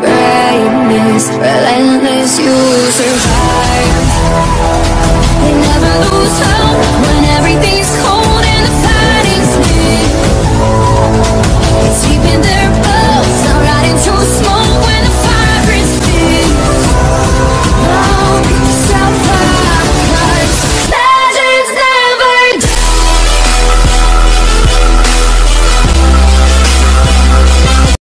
relentless, relentless, you survive.